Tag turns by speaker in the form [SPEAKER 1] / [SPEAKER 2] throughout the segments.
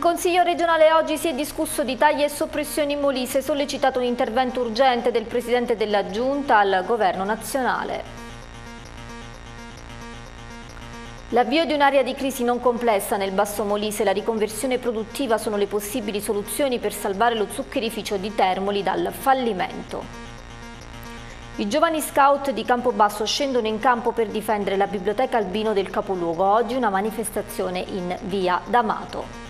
[SPEAKER 1] Consiglio regionale oggi si è discusso di tagli e soppressioni in Molise, sollecitato un intervento urgente del Presidente della Giunta al Governo nazionale. L'avvio di un'area di crisi non complessa nel Basso Molise e la riconversione produttiva sono le possibili soluzioni per salvare lo zuccherificio di Termoli dal fallimento. I giovani scout di Campobasso scendono in campo per difendere la biblioteca albino del capoluogo. Oggi una manifestazione in via D'Amato.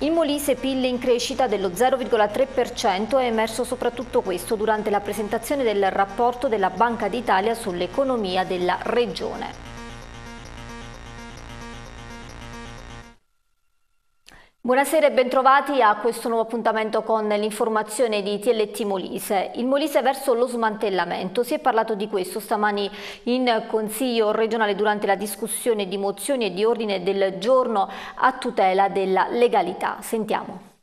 [SPEAKER 1] Il Molise PIL in crescita dello 0,3% è emerso soprattutto questo durante la presentazione del rapporto della Banca d'Italia sull'economia della regione. Buonasera e bentrovati a questo nuovo appuntamento con l'informazione di TLT Molise. Il Molise verso lo smantellamento. Si è parlato di questo stamani in Consiglio regionale durante la discussione di mozioni e di ordine del giorno a tutela della legalità. Sentiamo.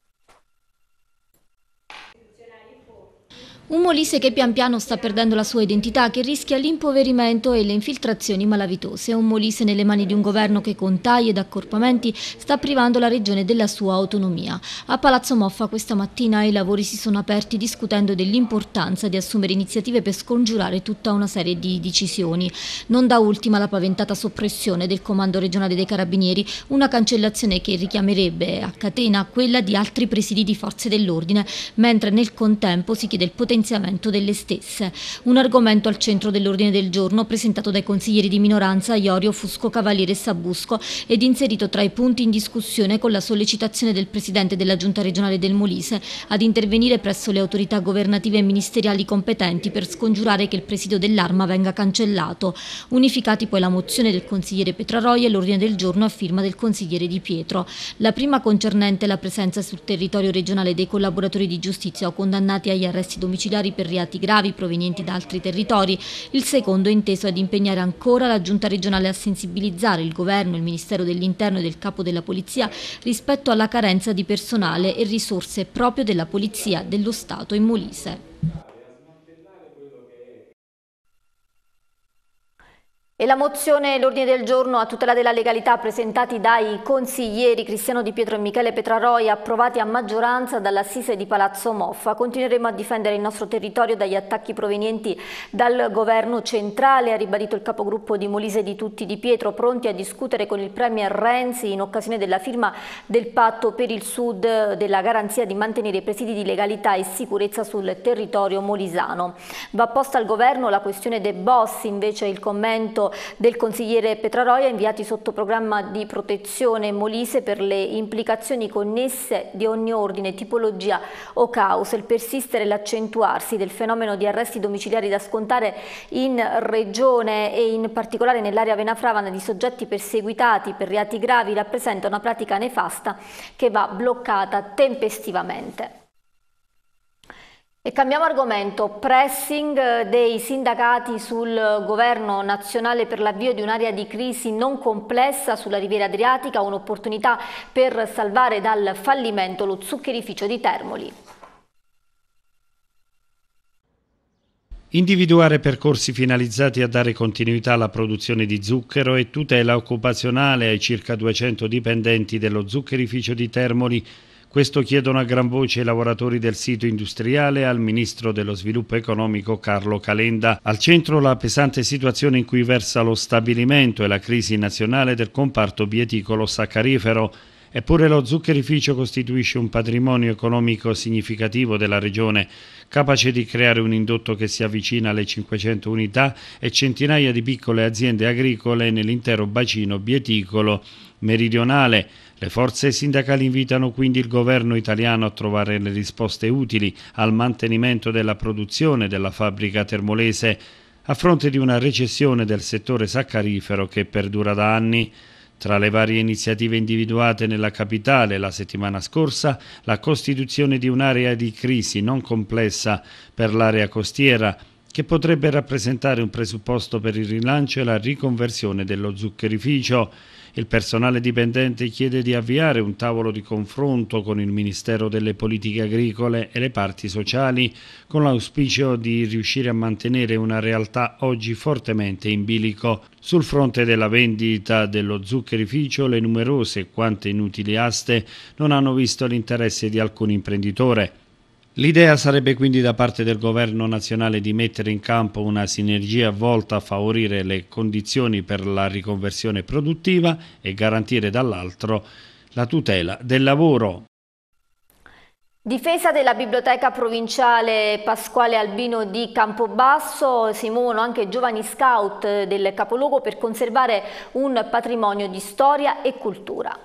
[SPEAKER 2] Un Molise che pian piano sta perdendo la sua identità, che rischia l'impoverimento e le infiltrazioni malavitose. Un Molise nelle mani di un governo che con tagli ed accorpamenti sta privando la regione della sua autonomia. A Palazzo Moffa questa mattina i lavori si sono aperti discutendo dell'importanza di assumere iniziative per scongiurare tutta una serie di decisioni. Non da ultima la paventata soppressione del Comando regionale dei Carabinieri, una cancellazione che richiamerebbe a catena quella di altri presidi di forze dell'ordine, mentre nel contempo si chiede il potenziamento potenziamento delle stesse. Un argomento al centro dell'ordine del giorno presentato dai consiglieri di minoranza Iorio, Fusco, Cavaliere e Sabusco ed inserito tra i punti in discussione con la sollecitazione del Presidente della Giunta regionale del Molise ad intervenire presso le autorità governative e ministeriali competenti per scongiurare che il presidio dell'arma venga cancellato. Unificati poi la mozione del consigliere Petraroi e l'ordine del giorno a firma del consigliere Di Pietro. La prima concernente la presenza sul territorio regionale dei collaboratori di giustizia o condannati agli arresti domiciliari domiciliari per reati gravi provenienti da altri territori. Il secondo è inteso ad impegnare ancora la Giunta regionale a sensibilizzare il Governo, il Ministero dell'Interno e del Capo della Polizia rispetto alla carenza di personale e risorse proprio della Polizia dello Stato in Molise.
[SPEAKER 1] E la mozione e l'ordine del giorno a tutela della legalità presentati dai consiglieri Cristiano Di Pietro e Michele Petraroi approvati a maggioranza dall'assise di Palazzo Moffa. Continueremo a difendere il nostro territorio dagli attacchi provenienti dal governo centrale, ha ribadito il capogruppo di Molise di Tutti Di Pietro, pronti a discutere con il Premier Renzi in occasione della firma del patto per il Sud della garanzia di mantenere i presidi di legalità e sicurezza sul territorio molisano. Va posta al governo la questione dei boss, invece il commento del consigliere Petraroia inviati sotto programma di protezione Molise per le implicazioni connesse di ogni ordine, tipologia o causa, il persistere e l'accentuarsi del fenomeno di arresti domiciliari da scontare in regione e in particolare nell'area venafravana di soggetti perseguitati per reati gravi rappresenta una pratica nefasta che va bloccata tempestivamente. E cambiamo argomento, pressing eh, dei sindacati sul governo nazionale per l'avvio di un'area di crisi non complessa sulla riviera adriatica, un'opportunità per salvare dal fallimento lo zuccherificio di Termoli.
[SPEAKER 3] Individuare percorsi finalizzati a dare continuità alla produzione di zucchero e tutela occupazionale ai circa 200 dipendenti dello zuccherificio di Termoli questo chiedono a gran voce i lavoratori del sito industriale al ministro dello sviluppo economico Carlo Calenda. Al centro la pesante situazione in cui versa lo stabilimento e la crisi nazionale del comparto bieticolo saccarifero. Eppure lo zuccherificio costituisce un patrimonio economico significativo della regione, capace di creare un indotto che si avvicina alle 500 unità e centinaia di piccole aziende agricole nell'intero bacino bieticolo meridionale. Le forze sindacali invitano quindi il governo italiano a trovare le risposte utili al mantenimento della produzione della fabbrica termolese a fronte di una recessione del settore saccarifero che perdura da anni. Tra le varie iniziative individuate nella capitale la settimana scorsa, la costituzione di un'area di crisi non complessa per l'area costiera, che potrebbe rappresentare un presupposto per il rilancio e la riconversione dello zuccherificio. Il personale dipendente chiede di avviare un tavolo di confronto con il Ministero delle Politiche Agricole e le parti sociali, con l'auspicio di riuscire a mantenere una realtà oggi fortemente in bilico. Sul fronte della vendita dello zuccherificio, le numerose quante inutili aste non hanno visto l'interesse di alcun imprenditore. L'idea sarebbe quindi da parte del governo nazionale di mettere in campo una sinergia volta a favorire le condizioni per la riconversione produttiva e garantire dall'altro la tutela del lavoro.
[SPEAKER 1] Difesa della biblioteca provinciale Pasquale Albino di Campobasso, si muovono anche giovani scout del capoluogo per conservare un patrimonio di storia e cultura.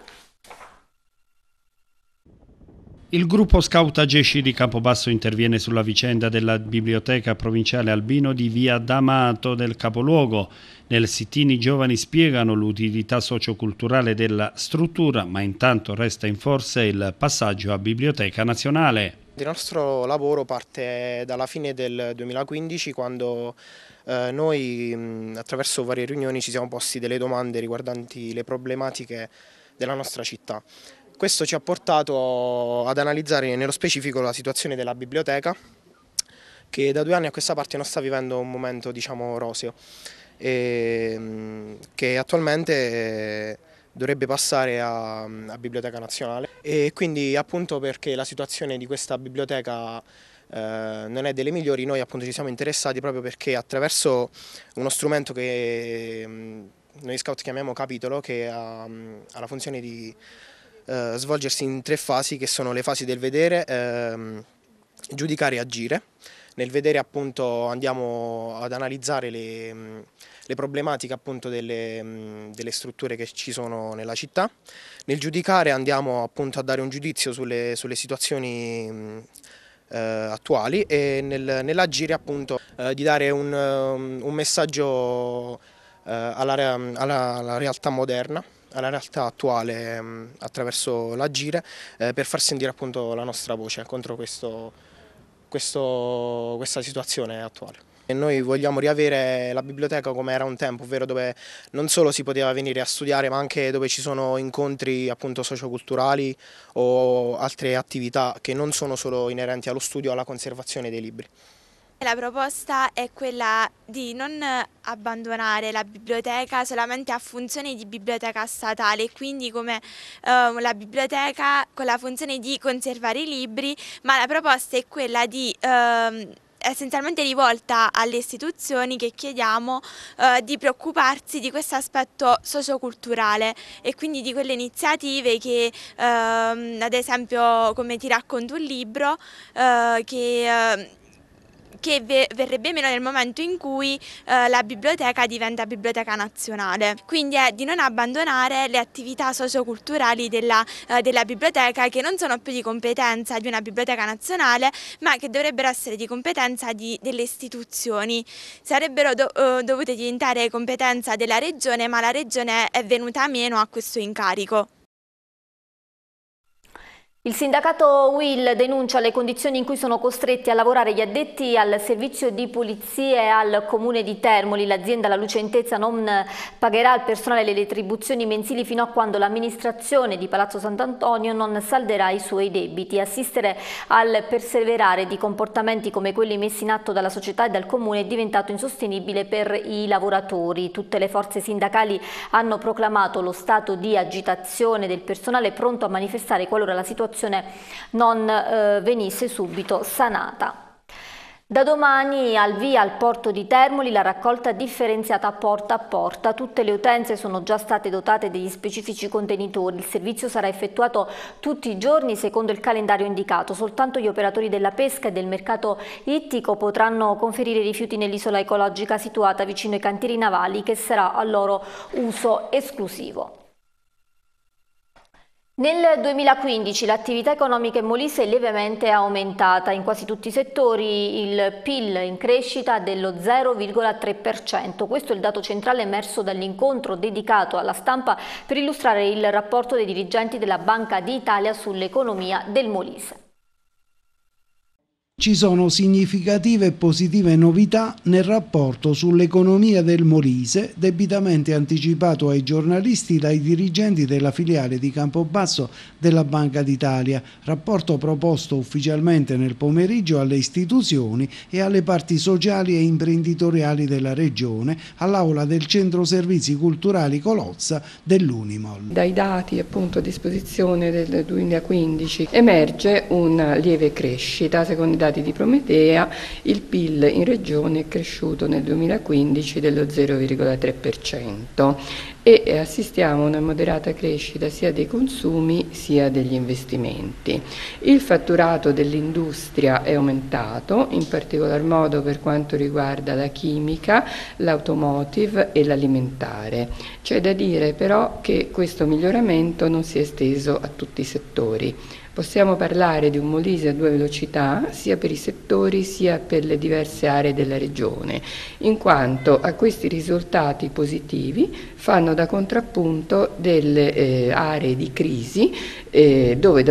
[SPEAKER 3] Il gruppo Scout Agesci di Campobasso interviene sulla vicenda della biblioteca provinciale Albino di via D'Amato del capoluogo. Nel sit-in i giovani spiegano l'utilità socioculturale della struttura, ma intanto resta in forza il passaggio a biblioteca nazionale.
[SPEAKER 4] Il nostro lavoro parte dalla fine del 2015 quando eh, noi attraverso varie riunioni ci siamo posti delle domande riguardanti le problematiche della nostra città. Questo ci ha portato ad analizzare nello specifico la situazione della biblioteca che da due anni a questa parte non sta vivendo un momento diciamo roseo. E mm, che attualmente dovrebbe passare a, a, Biblioteca Nazionale. E quindi appunto perché la situazione di questa biblioteca eh, non è delle migliori, noi appunto ci siamo interessati proprio perché attraverso uno strumento che mm, noi scout chiamiamo capitolo che ha, ha la funzione di eh, svolgersi in tre fasi che sono le fasi del vedere, ehm, giudicare e agire. Nel vedere appunto andiamo ad analizzare le, le problematiche appunto delle, delle, strutture che ci sono nella città. Nel giudicare andiamo appunto a dare un giudizio sulle, sulle situazioni eh, attuali e nel, nell'agire appunto eh, di dare un, un messaggio eh, alla, alla, alla realtà moderna alla realtà attuale mh, attraverso l'agire eh, per far sentire appunto la nostra voce contro questo, questo, questa situazione attuale. E noi vogliamo riavere la biblioteca come era un tempo, ovvero dove non solo si poteva venire a studiare ma anche dove ci sono incontri appunto socioculturali o altre attività che non sono solo inerenti allo studio o alla conservazione dei libri.
[SPEAKER 5] La proposta è quella di non abbandonare la biblioteca solamente a funzione di biblioteca statale, quindi come eh, la biblioteca con la funzione di conservare i libri, ma la proposta è quella di... Eh, essenzialmente rivolta alle istituzioni che chiediamo eh, di preoccuparsi di questo aspetto socioculturale e quindi di quelle iniziative che ehm, ad esempio come ti racconto un libro eh, che eh, che verrebbe meno nel momento in cui eh, la biblioteca diventa biblioteca nazionale. Quindi è di non abbandonare le attività socioculturali della, eh, della biblioteca che non sono più di competenza di una biblioteca nazionale ma che dovrebbero essere di competenza di, delle istituzioni. Sarebbero do, eh, dovute diventare competenza della regione ma la regione è venuta meno a questo incarico.
[SPEAKER 1] Il sindacato Will denuncia le condizioni in cui sono costretti a lavorare gli addetti al servizio di pulizie al comune di Termoli. L'azienda La Lucentezza non pagherà al personale le retribuzioni mensili fino a quando l'amministrazione di Palazzo Sant'Antonio non salderà i suoi debiti. Assistere al perseverare di comportamenti come quelli messi in atto dalla società e dal comune è diventato insostenibile per i lavoratori. Tutte le forze sindacali hanno proclamato lo stato di agitazione del personale pronto a manifestare qualora la situazione situazione non eh, venisse subito sanata. Da domani al via al porto di Termoli la raccolta differenziata porta a porta. Tutte le utenze sono già state dotate degli specifici contenitori. Il servizio sarà effettuato tutti i giorni secondo il calendario indicato. Soltanto gli operatori della pesca e del mercato ittico potranno conferire rifiuti nell'isola ecologica situata vicino ai cantieri navali che sarà a loro uso esclusivo. Nel 2015 l'attività economica in Molise è lievemente aumentata, in quasi tutti i settori il PIL in crescita dello 0,3%. Questo è il dato centrale emerso dall'incontro dedicato alla stampa per illustrare il rapporto dei dirigenti della Banca d'Italia sull'economia del Molise.
[SPEAKER 6] Ci sono significative e positive novità nel rapporto sull'economia del Molise, debitamente anticipato ai giornalisti dai dirigenti della filiale di Campobasso della Banca d'Italia, rapporto proposto ufficialmente nel pomeriggio alle istituzioni e alle parti sociali e imprenditoriali della regione all'aula del Centro Servizi Culturali Colozza dell'Unimol.
[SPEAKER 7] Dai dati appunto a disposizione del 2015 emerge una lieve crescita secondo i dati dati di Prometea, il PIL in regione è cresciuto nel 2015 dello 0,3% e assistiamo a una moderata crescita sia dei consumi sia degli investimenti. Il fatturato dell'industria è aumentato, in particolar modo per quanto riguarda la chimica, l'automotive e l'alimentare. C'è da dire però che questo miglioramento non si è esteso a tutti i settori. Possiamo parlare di un Molise a due velocità sia per i settori sia per le diverse aree della regione, in quanto a questi risultati positivi fanno da contrappunto delle eh, aree di crisi eh, dove,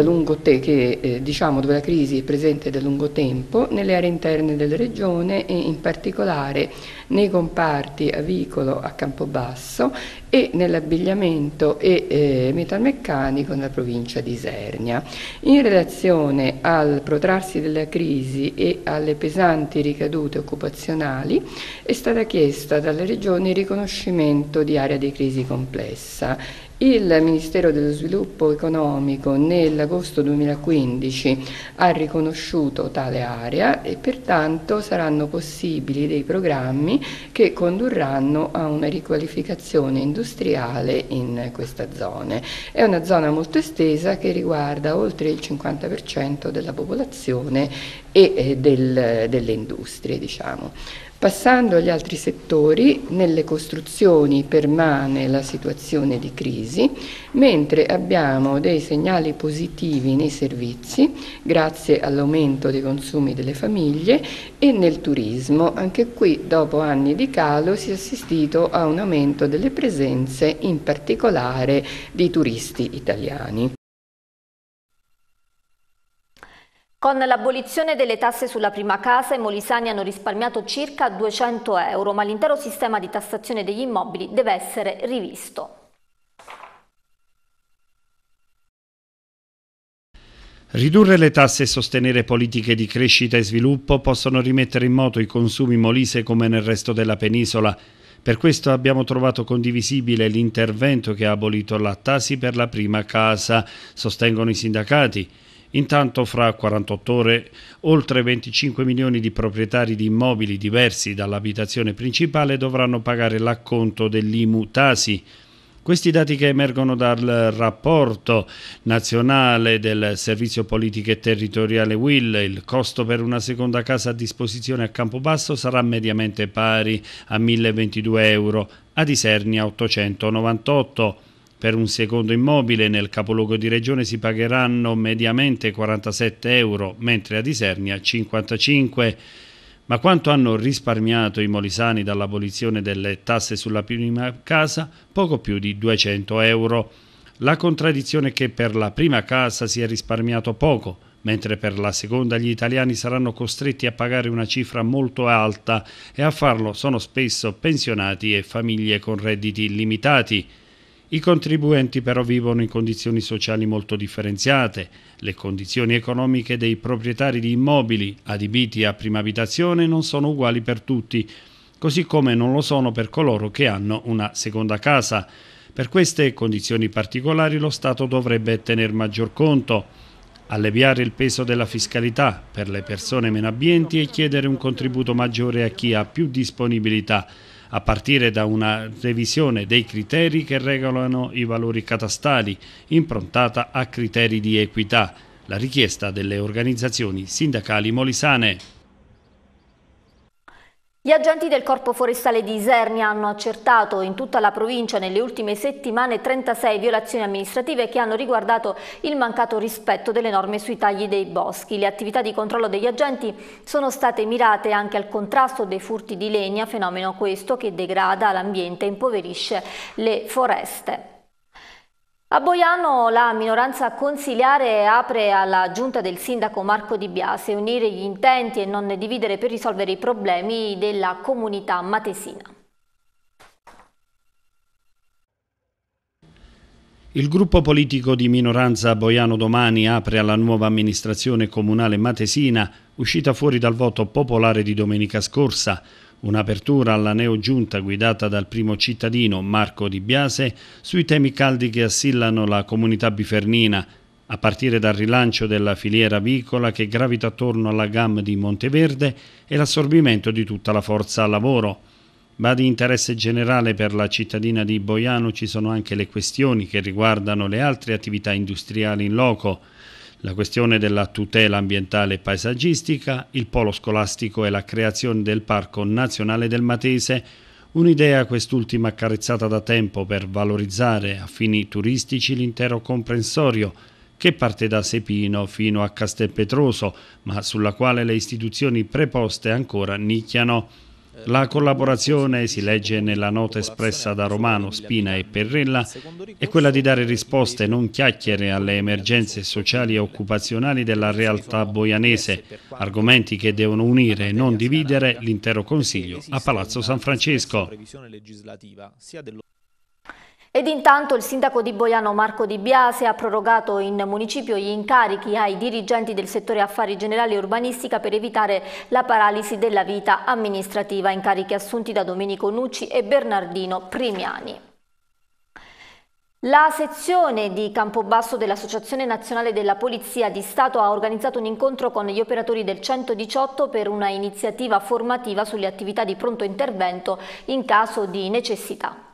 [SPEAKER 7] te- che, eh, diciamo, dove la crisi è presente da lungo tempo nelle aree interne della regione e in particolare nei comparti avicolo a Campobasso e nell'abbigliamento e eh, metalmeccanico nella provincia di Isernia. In relazione al protrarsi della crisi e alle pesanti ricadute occupazionali è stata chiesta dalle regioni il riconoscimento di area di crisi complessa il Ministero dello Sviluppo Economico nell'agosto 2015 ha riconosciuto tale area e pertanto saranno possibili dei programmi che condurranno a una riqualificazione industriale in questa zona. È una zona molto estesa che riguarda oltre il 50% della popolazione e eh, del, delle industrie. Diciamo. Passando agli altri settori, nelle costruzioni permane la situazione di crisi, mentre abbiamo dei segnali positivi nei servizi, grazie all'aumento dei consumi delle famiglie, e nel turismo. Anche qui, dopo anni di calo, si è assistito a un aumento delle presenze, in particolare di turisti italiani.
[SPEAKER 1] Con l'abolizione delle tasse sulla prima casa i molisani hanno risparmiato circa 200 euro, ma l'intero sistema di tassazione degli immobili deve essere rivisto.
[SPEAKER 3] Ridurre le tasse e sostenere politiche di crescita e sviluppo possono rimettere in moto i consumi molise come nel resto della penisola. Per questo abbiamo trovato condivisibile l'intervento che ha abolito la Tasi per la prima casa, sostengono i sindacati. Intanto fra 48 ore oltre 25 milioni di proprietari di immobili diversi dall'abitazione principale dovranno pagare l'acconto dell'IMU Tasi. Questi dati che emergono dal rapporto nazionale del Servizio Politiche Territoriale WIL, il costo per una seconda casa a disposizione a Campobasso sarà mediamente pari a 1.022 euro, ad Isernia 898 per un secondo immobile nel capoluogo di regione si pagheranno mediamente 47 euro, mentre ad Isernia 55 ma quanto hanno risparmiato i molisani dall'abolizione delle tasse sulla prima casa? Poco più di 200 euro. La contraddizione è che per la prima casa si è risparmiato poco, mentre per la seconda gli italiani saranno costretti a pagare una cifra molto alta e a farlo sono spesso pensionati e famiglie con redditi limitati. I contribuenti però vivono in condizioni sociali molto differenziate. Le condizioni economiche dei proprietari di immobili adibiti a prima abitazione non sono uguali per tutti, così come non lo sono per coloro che hanno una seconda casa. Per queste condizioni particolari lo Stato dovrebbe tener maggior conto, alleviare il peso della fiscalità per le persone meno abbienti e chiedere un contributo maggiore a chi ha più disponibilità a partire da una revisione dei criteri che regolano i valori catastali, improntata a criteri di equità, la richiesta delle organizzazioni sindacali molisane.
[SPEAKER 1] Gli agenti del Corpo Forestale di Isernia hanno accertato in tutta la provincia nelle ultime settimane 36 violazioni amministrative che hanno riguardato il mancato rispetto delle norme sui tagli dei boschi. Le attività di controllo degli agenti sono state mirate anche al contrasto dei furti di legna, fenomeno questo che degrada l'ambiente e impoverisce le foreste. A Boiano la minoranza consiliare apre alla giunta del sindaco Marco Di Biase unire gli intenti e non dividere per risolvere i problemi della comunità matesina.
[SPEAKER 3] Il gruppo politico di minoranza Boiano Domani apre alla nuova amministrazione comunale matesina, uscita fuori dal voto popolare di domenica scorsa, Un'apertura alla neogiunta guidata dal primo cittadino Marco Di Biase sui temi caldi che assillano la comunità bifernina, a partire dal rilancio della filiera avicola che gravita attorno alla GAM di Monteverde e l'assorbimento di tutta la forza lavoro. Ma di interesse generale per la cittadina di Boiano ci sono anche le questioni che riguardano le altre attività industriali in loco, la questione della tutela ambientale e paesaggistica, il polo scolastico e la creazione del Parco Nazionale del Matese, un'idea quest'ultima accarezzata da tempo per valorizzare a fini turistici l'intero comprensorio, che parte da Sepino fino a Castelpetroso, ma sulla quale le istituzioni preposte ancora nicchiano. La collaborazione, si legge nella nota espressa da Romano, Spina e Perrella, è quella di dare risposte, non chiacchiere, alle emergenze sociali e occupazionali della realtà boianese, argomenti che devono unire e non dividere l'intero Consiglio a Palazzo San Francesco.
[SPEAKER 1] Ed intanto il sindaco di Boiano Marco Di Biase ha prorogato in municipio gli incarichi ai dirigenti del settore affari generali e urbanistica per evitare la paralisi della vita amministrativa, incarichi assunti da Domenico Nucci e Bernardino Primiani. La sezione di Campobasso dell'Associazione Nazionale della Polizia di Stato ha organizzato un incontro con gli operatori del 118 per una iniziativa formativa sulle attività di pronto intervento in caso di necessità.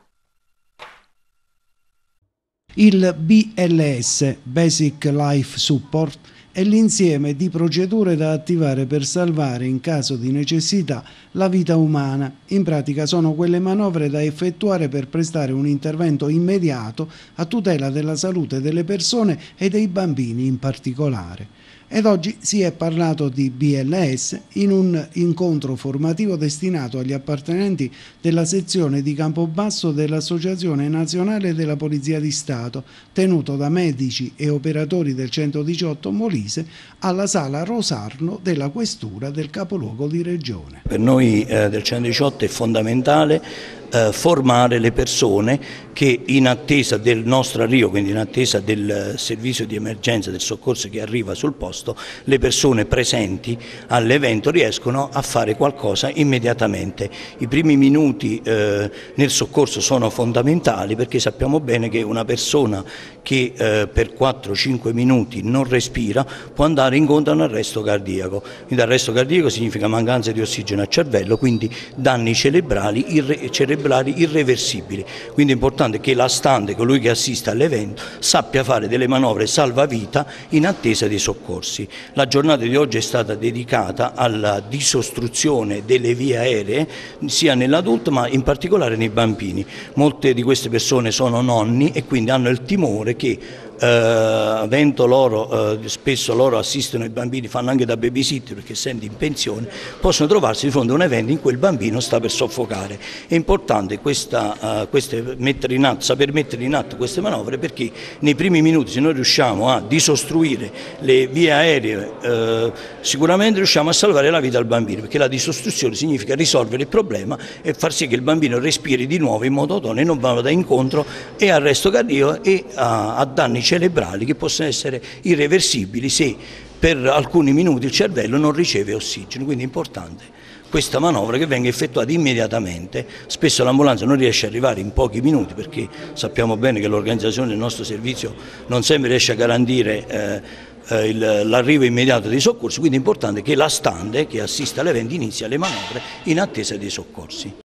[SPEAKER 6] Il BLS, Basic Life Support, è l'insieme di procedure da attivare per salvare in caso di necessità la vita umana. In pratica sono quelle manovre da effettuare per prestare un intervento immediato a tutela della salute delle persone e dei bambini in particolare ed oggi si è parlato di BLS in un incontro formativo destinato agli appartenenti della sezione di Campobasso dell'Associazione Nazionale della Polizia di Stato, tenuto da medici e operatori del 118 Molise alla sala Rosarno della Questura del capoluogo di Regione.
[SPEAKER 8] Per noi eh, del 118 è fondamentale eh, formare le persone che in attesa del nostro arrivo, quindi in attesa del servizio di emergenza, del soccorso che arriva sul posto, le persone presenti all'evento riescono a fare qualcosa immediatamente. I primi minuti eh, nel soccorso sono fondamentali perché sappiamo bene che una persona che eh, per 4-5 minuti non respira può andare incontro a un arresto cardiaco. Quindi arresto cardiaco significa mancanza di ossigeno al cervello, quindi danni cerebrali, irre cerebrali irreversibili. Quindi è importante che la stante, colui che assiste all'evento, sappia fare delle manovre salvavita in attesa dei soccorsi. La giornata di oggi è stata dedicata alla disostruzione delle vie aeree, sia nell'adulto ma in particolare nei bambini. Molte di queste persone sono nonni e quindi hanno il timore che avendo loro, eh, spesso loro assistono i bambini, fanno anche da babysitter perché essendo in pensione, possono trovarsi di fronte a un evento in cui il bambino sta per soffocare. È importante questa, uh, queste, mettere in atto, saper mettere in atto queste manovre perché nei primi minuti se noi riusciamo a disostruire le vie aeree eh, sicuramente riusciamo a salvare la vita al bambino perché la disostruzione significa risolvere il problema e far sì che il bambino respiri di nuovo in modo autonomo e non vada incontro e arresto cardiaco e a, a danni cerebrali che possono essere irreversibili se per alcuni minuti il cervello non riceve ossigeno, quindi è importante questa manovra che venga effettuata immediatamente. Spesso l'ambulanza non riesce ad arrivare in pochi minuti perché sappiamo bene che l'organizzazione del nostro servizio non sempre riesce a garantire eh, eh, l'arrivo immediato dei soccorsi, quindi è importante che la stande che assiste all'evento inizi le manovre in attesa dei soccorsi.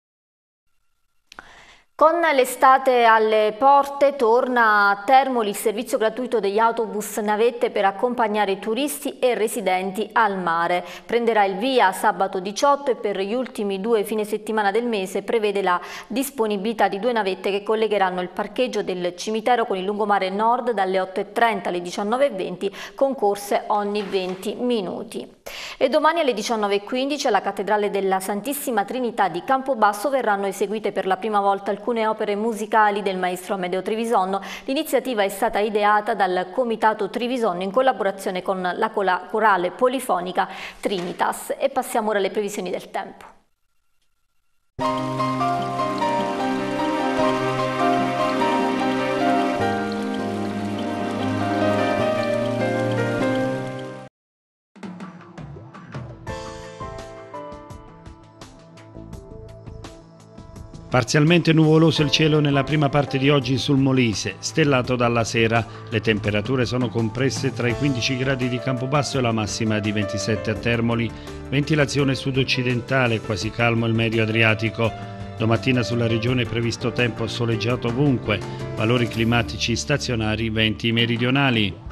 [SPEAKER 1] Con l'estate alle porte torna a Termoli il servizio gratuito degli autobus navette per accompagnare i turisti e residenti al mare. Prenderà il via sabato 18 e per gli ultimi due fine settimana del mese prevede la disponibilità di due navette che collegheranno il parcheggio del cimitero con il lungomare nord dalle 8.30 alle 19.20 con corse ogni 20 minuti. E domani alle 19.15 alla Cattedrale della Santissima Trinità di Campobasso verranno eseguite per la prima volta alcune alcune opere musicali del maestro Amedeo Trivisonno. L'iniziativa è stata ideata dal Comitato Trivisonno in collaborazione con la corale polifonica Trinitas. E passiamo ora alle previsioni del tempo.
[SPEAKER 3] Parzialmente nuvoloso il cielo nella prima parte di oggi sul Molise, stellato dalla sera. Le temperature sono compresse tra i 15 gradi di Campobasso e la massima di 27 a Termoli. Ventilazione sud-occidentale, quasi calmo il medio Adriatico. Domattina sulla regione è previsto tempo soleggiato ovunque, valori climatici stazionari, venti meridionali.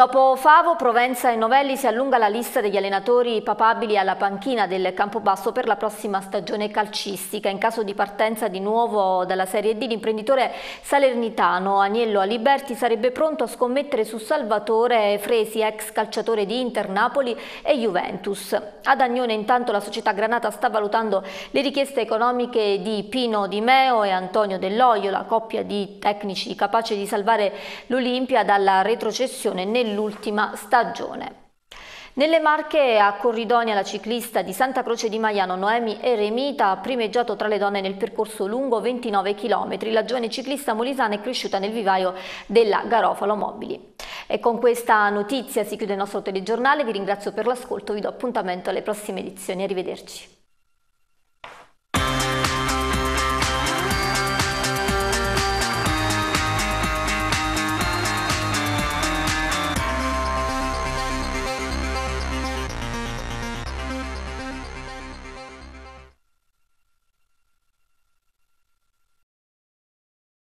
[SPEAKER 1] Dopo Favo, Provenza e Novelli si allunga la lista degli allenatori papabili alla panchina del Campobasso per la prossima stagione calcistica. In caso di partenza di nuovo dalla Serie D, l'imprenditore salernitano Agnello Aliberti sarebbe pronto a scommettere su Salvatore Fresi, ex calciatore di Inter, Napoli e Juventus. Ad Agnone intanto la società Granata sta valutando le richieste economiche di Pino Di Meo e Antonio Dell'Oio, la coppia di tecnici capace di salvare l'Olimpia dalla retrocessione nell'ultima stagione. Nelle Marche a Corridonia la ciclista di Santa Croce di Maiano Noemi Eremita ha primeggiato tra le donne nel percorso lungo 29 km. La giovane ciclista molisana è cresciuta nel vivaio della Garofalo Mobili. E con questa notizia si chiude il nostro telegiornale, vi ringrazio per l'ascolto, vi do appuntamento alle prossime edizioni, arrivederci.